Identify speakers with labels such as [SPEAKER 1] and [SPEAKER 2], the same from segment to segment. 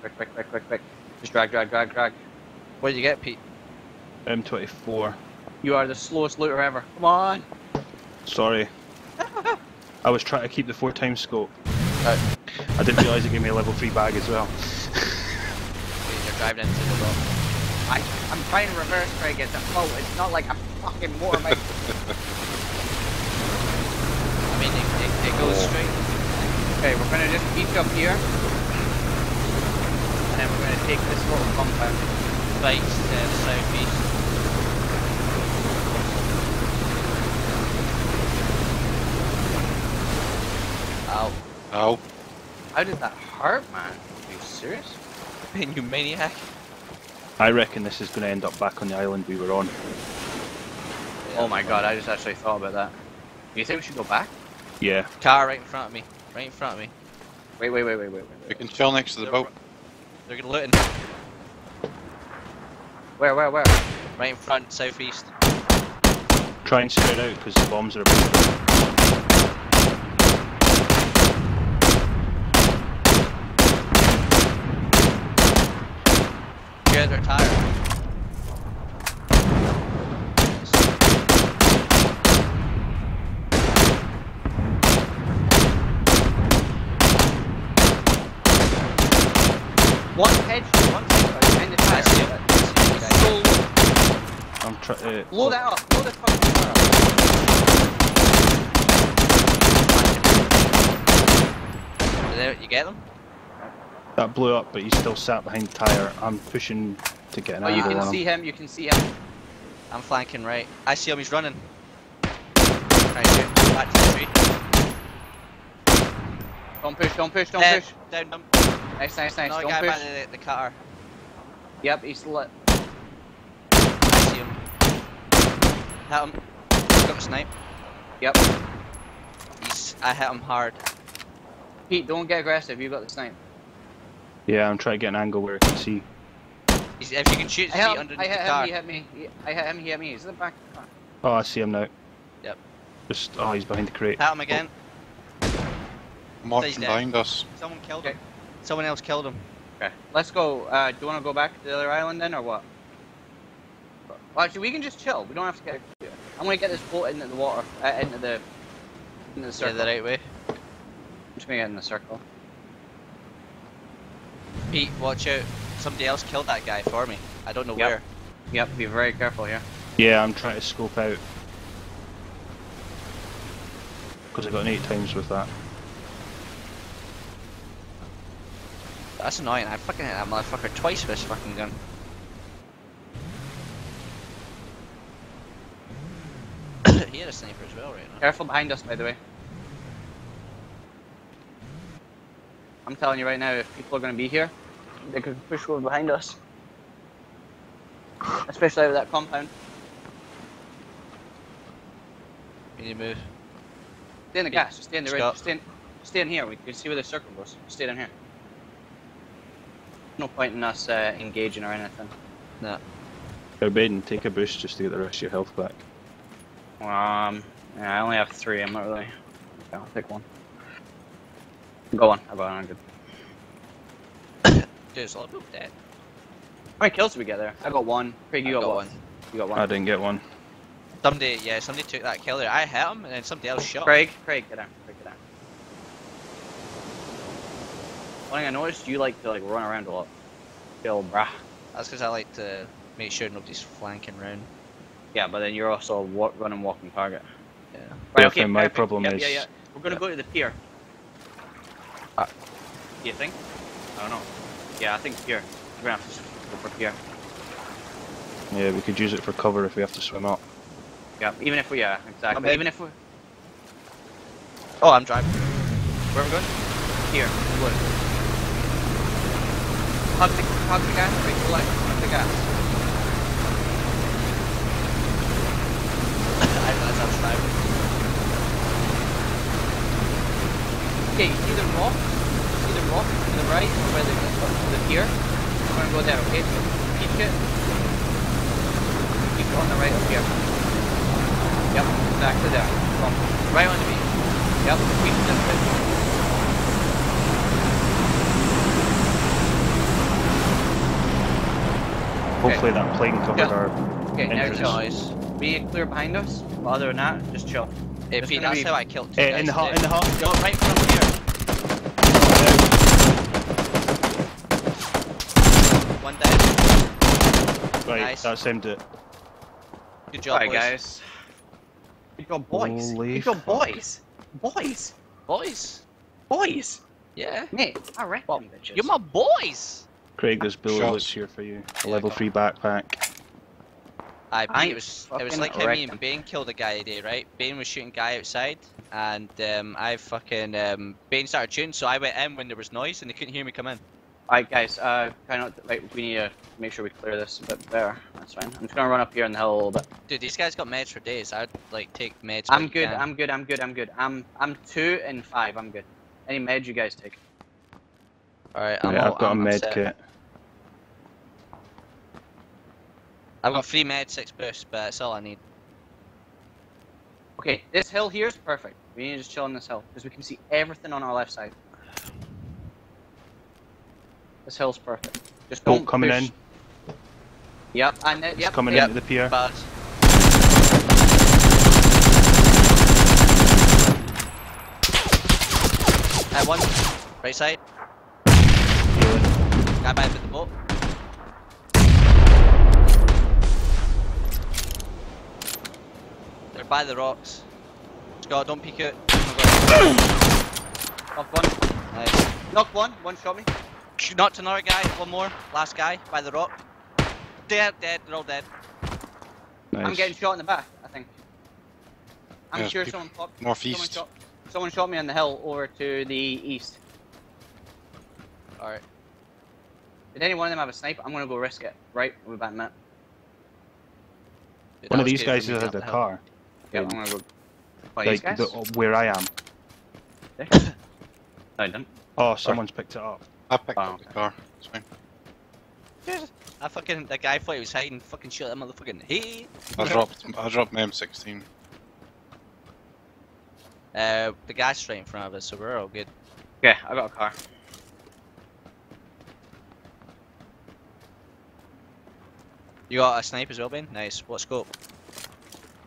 [SPEAKER 1] quick, quick, quick, quick, quick. Just drag, drag, drag, drag.
[SPEAKER 2] What did you get, Pete?
[SPEAKER 3] M24.
[SPEAKER 1] You are the slowest looter ever. Come on.
[SPEAKER 3] Sorry. I was trying to keep the four times scope.
[SPEAKER 2] Right.
[SPEAKER 3] I didn't realise it gave me a level 3 bag as well.
[SPEAKER 2] You're driving into the rock.
[SPEAKER 1] I, I'm trying to reverse Craig. It's a float. It's not like a fucking motorbike.
[SPEAKER 2] I mean, it, it, it goes oh. straight.
[SPEAKER 1] okay, we're gonna just beach up here. And then we're gonna take this little compound.
[SPEAKER 2] Right, uh, southeast. Ow.
[SPEAKER 4] Ow.
[SPEAKER 1] How did that hurt, man? Are you serious?
[SPEAKER 2] Man, you maniac.
[SPEAKER 3] I reckon this is going to end up back on the island we were on.
[SPEAKER 1] Oh my god, I just actually thought about that. Do you think we should go back?
[SPEAKER 3] Yeah.
[SPEAKER 2] Car right in front of me. Right in front of me.
[SPEAKER 1] Wait, wait, wait, wait, wait, wait.
[SPEAKER 4] We can chill next to the boat.
[SPEAKER 2] They're gonna looting.
[SPEAKER 1] Where, where, where?
[SPEAKER 2] Right in front, southeast.
[SPEAKER 3] Try and spread out because the bombs are about
[SPEAKER 2] Get their tire.
[SPEAKER 1] One hedge, one hedge, behind the
[SPEAKER 2] I
[SPEAKER 1] tire.
[SPEAKER 2] see it.
[SPEAKER 1] It's so low.
[SPEAKER 3] I'm trying to...
[SPEAKER 1] Uh, blow that up, blow the fucking tire up.
[SPEAKER 2] There, you get them?
[SPEAKER 3] That blew up, but he's still sat behind the tyre. I'm pushing to get an
[SPEAKER 1] Oh, you can
[SPEAKER 3] on him.
[SPEAKER 1] see him, you can see him.
[SPEAKER 2] I'm flanking right. I see him, he's running. Right, shoot. Back to the tree.
[SPEAKER 1] Don't push, don't push, don't
[SPEAKER 2] Down,
[SPEAKER 1] push.
[SPEAKER 2] down, down.
[SPEAKER 1] Nice, nice, nice,
[SPEAKER 2] Another
[SPEAKER 1] don't
[SPEAKER 2] guy
[SPEAKER 1] push.
[SPEAKER 2] back to the, the cutter.
[SPEAKER 1] Yep, he's lit.
[SPEAKER 2] I see him. Hit him. Got a snipe.
[SPEAKER 1] Yep.
[SPEAKER 2] He's, I hit him hard.
[SPEAKER 1] Pete, don't get aggressive, you got the snipe.
[SPEAKER 3] Yeah, I'm trying to get an angle where I can see.
[SPEAKER 2] He's, if you can shoot his
[SPEAKER 1] I
[SPEAKER 2] feet
[SPEAKER 1] hit, him,
[SPEAKER 2] underneath
[SPEAKER 1] I
[SPEAKER 2] the
[SPEAKER 1] hit
[SPEAKER 2] car.
[SPEAKER 1] he hit me. He, I hit him, he hit me. He's in the back of the car.
[SPEAKER 3] Oh, I see him now.
[SPEAKER 2] Yep.
[SPEAKER 3] Just, oh, he's behind the crate.
[SPEAKER 2] Hit him again.
[SPEAKER 4] I'm walking
[SPEAKER 2] He's
[SPEAKER 4] behind us.
[SPEAKER 2] Someone killed
[SPEAKER 1] Okay.
[SPEAKER 2] him. Someone else killed him.
[SPEAKER 1] Okay, let's go. Uh, do you want to go back to the other island then, or what? Well, actually, we can just chill. We don't have to get. I'm gonna get this boat into the water, uh, into the, into the
[SPEAKER 2] Yeah, the right way.
[SPEAKER 1] I'm just gonna get in the circle.
[SPEAKER 2] Pete, watch out. Somebody else killed that guy for me. I don't know
[SPEAKER 1] Yep.
[SPEAKER 2] where.
[SPEAKER 1] Yep, be very careful here.
[SPEAKER 3] Yeah, I'm trying to scope out. Because I got an 8 times with that.
[SPEAKER 2] That's annoying. I fucking hit that motherfucker twice with this fucking gun. he had a sniper as well right now.
[SPEAKER 1] Careful behind us, by the way. I'm telling you right now, if people are gonna be here, they could push over behind us. Especially of that compound.
[SPEAKER 2] We need to move.
[SPEAKER 1] Stay in the gas. Stay in the ridge. Stay in, stay in here. We can see where the circle goes. Stay down here. No point in us uh, engaging or anything.
[SPEAKER 2] No.
[SPEAKER 3] Go Baden, take a boost just to get the rest of your health back.
[SPEAKER 1] Um, yeah, I only have three. I'm not really. Okay, I'll take one. Go on. I'll go on. I'm good.
[SPEAKER 2] Dude, it's all both dead.
[SPEAKER 1] How many kills did we get there? I got one. Craig, you
[SPEAKER 2] I
[SPEAKER 1] got,
[SPEAKER 2] got
[SPEAKER 1] one.
[SPEAKER 2] one.
[SPEAKER 1] You got one.
[SPEAKER 3] I didn't get one.
[SPEAKER 2] Somebody, yeah, somebody took that kill there. I hit him, and then somebody else shot. him.
[SPEAKER 1] Craig, Craig, get down. Craig, get down. One thing I noticed, you like to like run around a lot. Kill, brah.
[SPEAKER 2] That's because I like to make sure nobody's flanking round.
[SPEAKER 1] Yeah, but then you're also a running, walking target.
[SPEAKER 2] Yeah.
[SPEAKER 3] Yeah, I think my
[SPEAKER 1] perfect.
[SPEAKER 3] problem
[SPEAKER 1] Yep,
[SPEAKER 3] is-
[SPEAKER 1] Yeah, yeah. We're gonna
[SPEAKER 3] yeah.
[SPEAKER 1] go to the pier.
[SPEAKER 2] Ah.
[SPEAKER 1] Do you think? I don't know. Yeah, I think pier. We're gonna have to go for pier.
[SPEAKER 3] Yeah, we could use it for cover if we have to swim up.
[SPEAKER 1] Yeah, even if we, yeah, exactly.
[SPEAKER 2] Okay.
[SPEAKER 1] Even if we,
[SPEAKER 2] Oh, I'm driving.
[SPEAKER 1] where are we going? Here. Wood. Hug the, hug the gas, to the left. Hug the gas.
[SPEAKER 2] I realize I was.
[SPEAKER 1] Okay, you see the rock? You See the rock to the right, or where the, the pier? We're gonna go there, okay? So, peek it. Keep it on the right up here. Yep, exactly there. Right on the beach. Yep, keep it this way.
[SPEAKER 3] Hopefully that plane covered
[SPEAKER 1] Yeah.
[SPEAKER 3] our.
[SPEAKER 1] Okay, now
[SPEAKER 3] Entrance.
[SPEAKER 1] chill.
[SPEAKER 2] Noise.
[SPEAKER 1] Be clear behind us. But other than that, just chill.
[SPEAKER 2] If
[SPEAKER 1] It's
[SPEAKER 2] that's
[SPEAKER 1] be-
[SPEAKER 2] how I killed two
[SPEAKER 3] Eh,
[SPEAKER 2] guys
[SPEAKER 3] in the hut, in
[SPEAKER 2] today.
[SPEAKER 3] the hut.
[SPEAKER 2] No, right from here. One dead.
[SPEAKER 3] Right,
[SPEAKER 2] Nice.
[SPEAKER 3] that's aimed at.
[SPEAKER 2] Good job,
[SPEAKER 1] Alright,
[SPEAKER 2] boys.
[SPEAKER 1] guys. Good job, boys.
[SPEAKER 3] Holy
[SPEAKER 1] Good job,
[SPEAKER 3] fuck.
[SPEAKER 1] boys. Boys.
[SPEAKER 2] Boys.
[SPEAKER 1] Boys.
[SPEAKER 2] Yeah.
[SPEAKER 1] Mate, I reckon,
[SPEAKER 2] Well,
[SPEAKER 1] bitches.
[SPEAKER 2] You're my boys.
[SPEAKER 3] Craig, there's bullet
[SPEAKER 4] Shots.
[SPEAKER 3] loads here for you. A
[SPEAKER 2] Yeah,
[SPEAKER 3] level 3 backpack.
[SPEAKER 2] I
[SPEAKER 1] I
[SPEAKER 2] it was it was like how me and
[SPEAKER 1] him.
[SPEAKER 2] Bane killed a guy today, right? Bane was shooting guy outside, and um, I fucking um, Bane started shooting, so I went in when there was noise, and they couldn't hear me come in.
[SPEAKER 1] Alright, guys, uh, kind of, like, we need to make sure we clear this a bit better. That's fine. I'm just gonna run up here in the hill a little bit.
[SPEAKER 2] Dude, these guys got meds for days. I'd like take meds.
[SPEAKER 1] I'm good,
[SPEAKER 2] can.
[SPEAKER 1] I'm good, I'm good, I'm good. I'm, I'm two and five, I'm good. Any meds you guys take?
[SPEAKER 2] All right, I'm
[SPEAKER 3] Yeah,
[SPEAKER 2] all,
[SPEAKER 3] I've got
[SPEAKER 2] I'm
[SPEAKER 3] a med
[SPEAKER 2] set.
[SPEAKER 3] kit.
[SPEAKER 2] I've got three meds, six boosts, but that's all I need.
[SPEAKER 1] Okay, this hill here is perfect. We need to just chill on this hill, because we can see everything on our left side. This hill's perfect. Just
[SPEAKER 3] Boat
[SPEAKER 1] don't Boat
[SPEAKER 3] coming
[SPEAKER 1] push.
[SPEAKER 3] in.
[SPEAKER 1] Yep, and it,
[SPEAKER 3] It's
[SPEAKER 1] yep,
[SPEAKER 3] coming
[SPEAKER 1] yep.
[SPEAKER 3] into the pier.
[SPEAKER 2] Bad. I one. Right side.
[SPEAKER 3] Healing.
[SPEAKER 2] Guy by the boat. By the rocks. Scott, don't peek out.
[SPEAKER 1] Knock one.
[SPEAKER 2] Nice.
[SPEAKER 1] Knock one. One shot me.
[SPEAKER 2] Not another guy. One more. Last guy by the rock. Dead, dead. They're all dead.
[SPEAKER 3] Nice.
[SPEAKER 1] I'm getting shot in the back, I think. I'm
[SPEAKER 4] Yeah,
[SPEAKER 1] sure someone popped.
[SPEAKER 4] Northeast.
[SPEAKER 1] Someone shot, someone shot me on the hill over to the east.
[SPEAKER 2] Alright.
[SPEAKER 1] Did any one of them have a sniper? I'm gonna go risk it. Right, we're back in that.
[SPEAKER 2] Dude,
[SPEAKER 3] One of these guys
[SPEAKER 2] is at
[SPEAKER 3] the,
[SPEAKER 2] to
[SPEAKER 3] had a car.
[SPEAKER 1] Yeah, I'm gonna go. What, these guys?
[SPEAKER 3] the, where I am.
[SPEAKER 1] no, I didn't.
[SPEAKER 3] Oh, someone's picked it up.
[SPEAKER 4] I picked
[SPEAKER 1] Oh,
[SPEAKER 4] up the car. It's fine.
[SPEAKER 2] the. I fucking, the guy thought he was hiding, fucking shot that motherfucking hey.
[SPEAKER 4] I dropped. I dropped my M16.
[SPEAKER 2] Uh, the guy's straight in front of us, so we're all good.
[SPEAKER 1] Yeah, I got a car.
[SPEAKER 2] You got a sniper as well, Ben? Nice. What scope?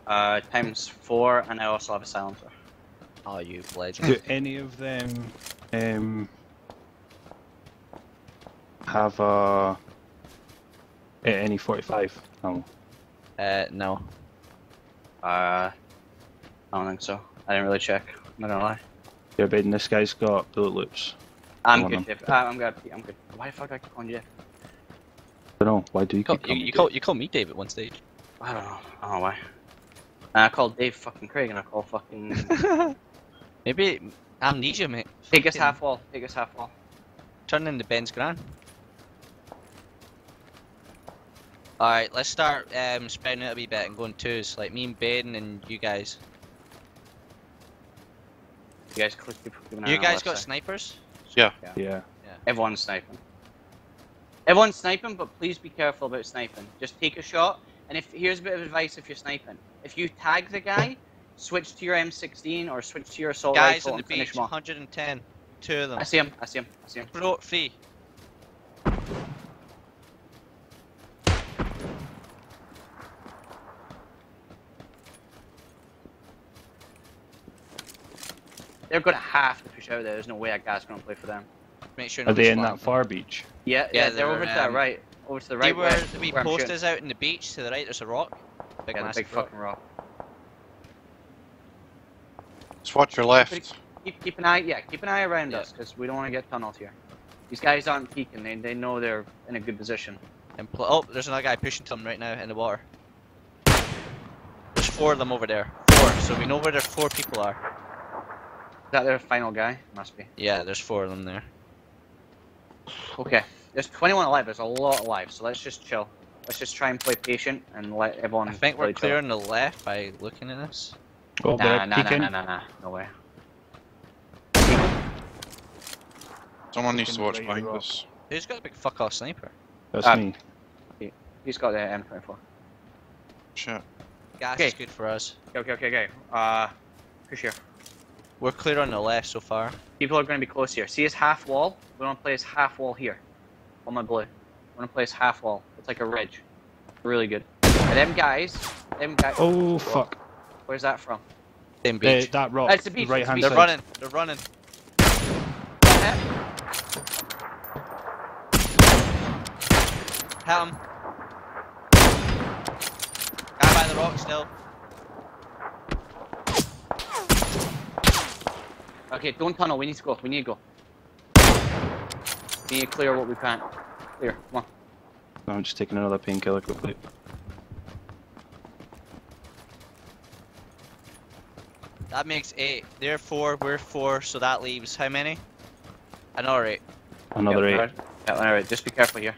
[SPEAKER 1] Uh, times four, and I also have a silencer.
[SPEAKER 2] Oh, you legend.
[SPEAKER 3] Do any of them um, have a a- any 45? No.
[SPEAKER 2] Uh, no.
[SPEAKER 1] Uh, I don't think so. I didn't really check. I'm not gonna lie.
[SPEAKER 3] Yeah, Ben, this guy's got bullet loops.
[SPEAKER 1] I'm
[SPEAKER 3] Come on,
[SPEAKER 1] good, Jeff. Uh, I'm good. I'm good. Why the fuck I keep calling Jeff?
[SPEAKER 3] I don't know. Why do you
[SPEAKER 2] You call,
[SPEAKER 3] keep
[SPEAKER 2] you,
[SPEAKER 3] calling
[SPEAKER 2] you
[SPEAKER 3] me
[SPEAKER 2] call, you call me Dave at one stage.
[SPEAKER 1] I don't know. I don't know why. And I called Dave fucking Craig, and I call fucking.
[SPEAKER 2] Maybe amnesia, mate.
[SPEAKER 1] Take us half wall. Take us half wall.
[SPEAKER 2] Turn into Ben's Gran. Alright, let's start um, spreading out a wee bit and going twos, like me and Ben and you guys.
[SPEAKER 1] You guys click. keep keeping an eye
[SPEAKER 2] You guys got
[SPEAKER 1] side.
[SPEAKER 2] snipers?
[SPEAKER 3] Yeah.
[SPEAKER 1] Everyone's sniping. Everyone's sniping, but please be careful about sniping. Just take a shot, and if here's a bit of advice if you're sniping. If you tag the guy, switch to your M16 or switch to your assault
[SPEAKER 2] guys
[SPEAKER 1] rifle
[SPEAKER 2] on the
[SPEAKER 1] and finish
[SPEAKER 2] beach,
[SPEAKER 1] him off.
[SPEAKER 2] 110. Two of them.
[SPEAKER 1] I see him. I see him. I see him.
[SPEAKER 2] Bro, free.
[SPEAKER 1] They're gonna have to push out there. There's no way a guy's gonna play for them.
[SPEAKER 2] Make sure
[SPEAKER 3] Are they
[SPEAKER 2] nobody's
[SPEAKER 3] in that
[SPEAKER 2] flying.
[SPEAKER 3] far beach?
[SPEAKER 1] Yeah,
[SPEAKER 2] Yeah,
[SPEAKER 1] yeah, they're
[SPEAKER 2] they're,
[SPEAKER 1] over to that
[SPEAKER 2] um,
[SPEAKER 1] right. Over to the
[SPEAKER 2] See
[SPEAKER 1] right.
[SPEAKER 2] where
[SPEAKER 1] where-
[SPEAKER 2] the wee
[SPEAKER 1] where I'm
[SPEAKER 2] post
[SPEAKER 1] shooting.
[SPEAKER 2] is out in the beach to the right? There's a rock. Big
[SPEAKER 1] Yeah, big
[SPEAKER 2] rock.
[SPEAKER 1] fucking rock.
[SPEAKER 4] Just watch your left.
[SPEAKER 1] Keep, keep an eye, yeah, keep an eye around
[SPEAKER 2] Yeah.
[SPEAKER 1] us because we don't want to get tunneled here. These guys aren't peeking. They, they know they're in a good position.
[SPEAKER 2] And pl- oh, there's another guy pushing to them right now in the water. There's four of them over there. Four. So we know where their four people are.
[SPEAKER 1] Is that their final guy? Must be.
[SPEAKER 2] Yeah, there's four of them there.
[SPEAKER 1] Okay, there's 21 alive. There's a lot alive, so let's just chill. Let's just try and play patient and let everyone.
[SPEAKER 2] I think
[SPEAKER 1] play
[SPEAKER 2] we're clear on the left by looking at this.
[SPEAKER 3] Oh,
[SPEAKER 1] Nah,
[SPEAKER 3] they're
[SPEAKER 1] nah, nah, nah, nah, nah, no way.
[SPEAKER 4] Someone needs to watch
[SPEAKER 3] right
[SPEAKER 4] behind us.
[SPEAKER 2] Who's got a big fuck off sniper?
[SPEAKER 3] That's
[SPEAKER 1] Ah.
[SPEAKER 3] me.
[SPEAKER 1] He's got the M24.
[SPEAKER 4] Shit.
[SPEAKER 2] Gas
[SPEAKER 1] Okay.
[SPEAKER 2] is good for us.
[SPEAKER 1] Okay, okay, okay, okay. Uh, push here.
[SPEAKER 2] We're clear on the left so far.
[SPEAKER 1] People are going to be close here. See his half wall? We want to play his half wall here. On my blue. We want to place half wall. It's like a ridge. Really good. And them guys, them guys.
[SPEAKER 3] Oh fuck!
[SPEAKER 1] Where's that from?
[SPEAKER 2] Same beach.
[SPEAKER 3] that rock,
[SPEAKER 1] That's the beach,
[SPEAKER 3] right
[SPEAKER 1] it's the
[SPEAKER 3] hand
[SPEAKER 1] beach.
[SPEAKER 2] They're
[SPEAKER 3] side.
[SPEAKER 2] running. They're running. Hit him. Guy by the rock still.
[SPEAKER 1] Okay, don't tunnel. We need to go. We need to go. We need to clear what we can. Clear. Come on.
[SPEAKER 3] I'm just taking another painkiller quickly.
[SPEAKER 2] That makes eight. They're four. We're four. So that leaves how many? Another eight.
[SPEAKER 3] Another
[SPEAKER 1] Yeah,
[SPEAKER 3] eight.
[SPEAKER 1] alright. Yeah, alright. Just be careful here.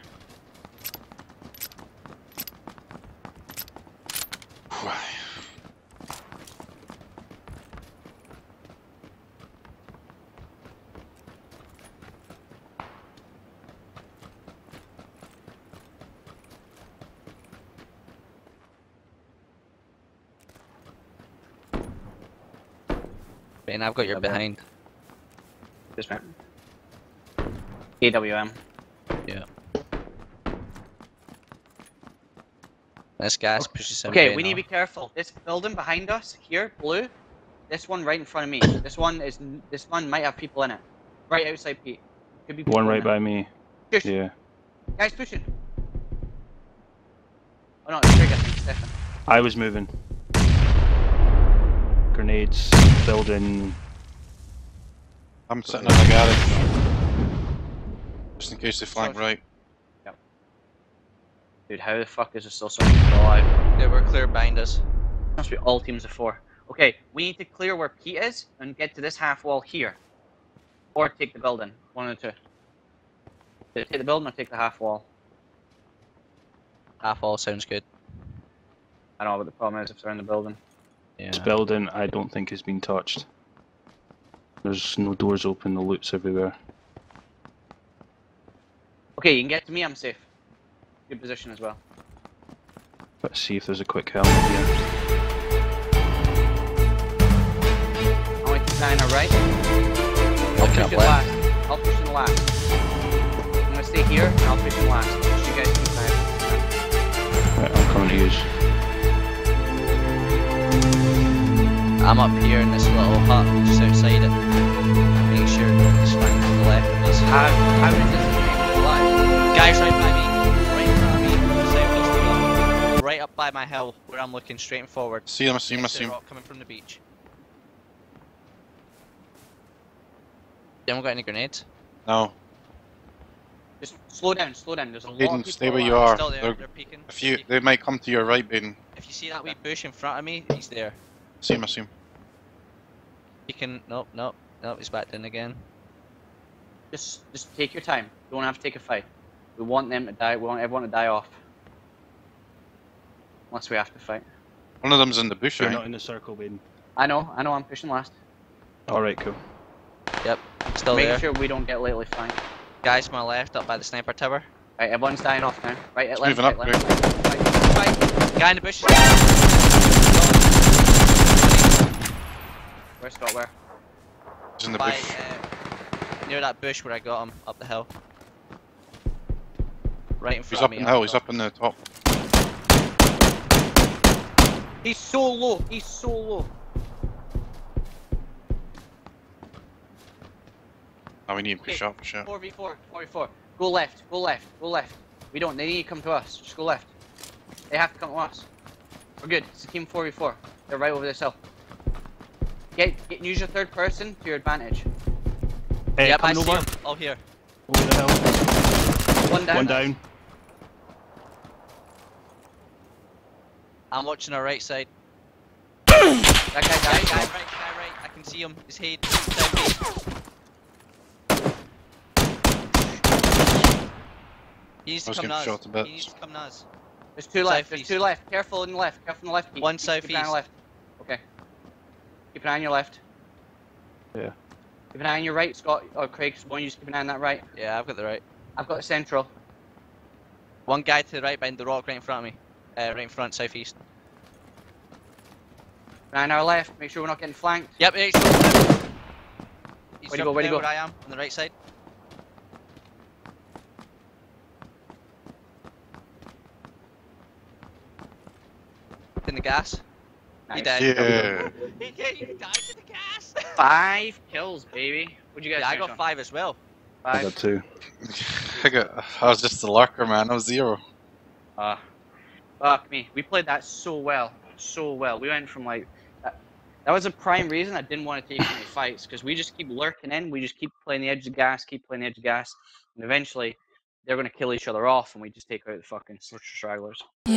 [SPEAKER 2] Ben, I've got your
[SPEAKER 1] Okay.
[SPEAKER 2] behind.
[SPEAKER 1] This man. AWM. Yeah.
[SPEAKER 2] This gas pushes him.
[SPEAKER 1] Okay,
[SPEAKER 2] Ben
[SPEAKER 1] we need to be careful. This building behind us here, blue. This one right in front of me. This one is. This one might have people in it. Right outside Pete. Could be people
[SPEAKER 3] One
[SPEAKER 1] in
[SPEAKER 3] right
[SPEAKER 1] it.
[SPEAKER 3] by me.
[SPEAKER 1] Push.
[SPEAKER 3] Yeah.
[SPEAKER 1] Guys, pushing. Oh no, it's Greg, I think, Stefan.
[SPEAKER 3] I was moving. Grenades, building.
[SPEAKER 4] I'm sitting in the garage. Just in case they flank
[SPEAKER 1] Sorry.
[SPEAKER 4] right.
[SPEAKER 1] Dude, how the fuck is there still so many people alive?
[SPEAKER 2] Yeah, we're clear behind us.
[SPEAKER 1] Must be all teams of four. Okay, we need to clear where Pete is and get to this half wall here. Or take the building. One of the two. Take the building or take the half wall.
[SPEAKER 2] Half wall sounds good.
[SPEAKER 1] I don't know what the problem is if they're in the building.
[SPEAKER 2] Yeah.
[SPEAKER 3] This building, I don't think has been touched. There's no doors open, the loot's everywhere.
[SPEAKER 1] Okay, you can get to me, I'm safe. Good position as well.
[SPEAKER 3] Let's see if there's a quick helmet here.
[SPEAKER 1] I want to keep an eye on our right. I'll push it last. I'll push in last. I'm gonna stay here and I'll push in last. You guys keep.
[SPEAKER 3] Right, I'm coming to use.
[SPEAKER 2] I'm up here in this little hut just outside it. Make sure nobody's flying to the left of us.
[SPEAKER 1] How, how does this alive?
[SPEAKER 2] Guys right by me. Right in me. Southeast. Right up by my hill where I'm looking straight and forward.
[SPEAKER 4] See him, I see him, I see him.
[SPEAKER 2] coming from the beach. They haven't got any grenades.
[SPEAKER 4] No.
[SPEAKER 1] Just slow down, slow down. There's a lot of people
[SPEAKER 4] stay where you are.
[SPEAKER 2] Still there.
[SPEAKER 4] They're-
[SPEAKER 2] They're peeking.
[SPEAKER 4] If you,
[SPEAKER 2] Peeking.
[SPEAKER 4] they might come to your right, Baden.
[SPEAKER 2] If you see that wee bush in front of me, he's there.
[SPEAKER 4] See him, I see him.
[SPEAKER 2] Peeking. Nope, nope, nope. He's back in again.
[SPEAKER 1] Just, just take your time. Don't have to take a fight. We want them to die. We want everyone to die off. Unless we have to fight.
[SPEAKER 4] One of them's in the bush,
[SPEAKER 3] You're
[SPEAKER 4] right?
[SPEAKER 3] not in the circle, Baden.
[SPEAKER 1] I know, I know. I'm pushing last.
[SPEAKER 3] Alright, cool.
[SPEAKER 2] Yep. Still
[SPEAKER 1] Making
[SPEAKER 2] there.
[SPEAKER 1] sure we don't get lately flanked.
[SPEAKER 2] Guys to my left, up by the sniper tower.
[SPEAKER 1] Right, everyone's dying off now. Right, at left,
[SPEAKER 4] moving
[SPEAKER 1] right,
[SPEAKER 4] up,
[SPEAKER 1] left, right, right, right.
[SPEAKER 2] Guy in the bush.
[SPEAKER 1] Where's Scott? Where?
[SPEAKER 4] He's in the
[SPEAKER 2] By,
[SPEAKER 4] bush.
[SPEAKER 2] uh, near that bush where I got him up the hill. Right in front
[SPEAKER 4] He's
[SPEAKER 2] of
[SPEAKER 4] up
[SPEAKER 2] me.
[SPEAKER 4] in the hill, he's up in the top.
[SPEAKER 1] He's so low. He's so low.
[SPEAKER 4] Oh, we need to push
[SPEAKER 1] Okay.
[SPEAKER 4] up, up.
[SPEAKER 1] 4v4, 4v4. Go left, go left, go left. We don't, they need to come to us. Just go left. They have to come to us. We're good. It's a team 4v4. They're right over this hill. Get, get, use your third person to your advantage.
[SPEAKER 3] Hey,
[SPEAKER 2] Yep, I
[SPEAKER 3] coming
[SPEAKER 2] see
[SPEAKER 3] over.
[SPEAKER 2] him. Oh, here.
[SPEAKER 3] Over the hill.
[SPEAKER 1] One down.
[SPEAKER 3] One down.
[SPEAKER 2] I'm watching our right side.
[SPEAKER 1] That guy
[SPEAKER 2] Guy, guy right, guy right. I can see him. His head. southeast. He needs
[SPEAKER 4] I
[SPEAKER 2] to
[SPEAKER 4] was
[SPEAKER 2] come to
[SPEAKER 4] getting
[SPEAKER 2] us.
[SPEAKER 4] shot a
[SPEAKER 2] He needs to come to.
[SPEAKER 1] There's two left. There's two left. Careful in the left. Careful in the left.
[SPEAKER 2] One
[SPEAKER 1] keep, Keep on
[SPEAKER 2] southeast.
[SPEAKER 1] the left. Okay. Keep an eye on your left.
[SPEAKER 3] Yeah.
[SPEAKER 1] Keep an eye on your right, Scott. Or Craig. Why don't you just keep an eye on that right?
[SPEAKER 2] Yeah, I've got the right.
[SPEAKER 1] I've got the central.
[SPEAKER 2] One guy to the right behind the rock right in front of me. Uh, right in front, southeast.
[SPEAKER 1] Right an on our left. Make sure we're not getting flanked.
[SPEAKER 2] Yep, he's He's
[SPEAKER 1] Where'd he go,
[SPEAKER 2] jumping
[SPEAKER 1] where'd he
[SPEAKER 2] down
[SPEAKER 1] go?
[SPEAKER 2] where I am, on the right side. in the gas. He
[SPEAKER 1] Nice.
[SPEAKER 2] did.
[SPEAKER 4] Yeah.
[SPEAKER 2] He did. You died in the gas.
[SPEAKER 1] Five kills, baby. What'd you guys
[SPEAKER 2] Yeah, I got
[SPEAKER 1] on?
[SPEAKER 2] five as well.
[SPEAKER 3] I got two.
[SPEAKER 4] I got. I was just a lurker, man. I was zero.
[SPEAKER 1] Uh, fuck me. We played that so well. So well. We went from like. That, that was a prime reason I didn't want to take any fights because we just keep lurking in. We just keep playing the edge of gas, keep playing the edge of gas. And eventually they're going to kill each other off and we just take out the fucking stragglers.
[SPEAKER 5] You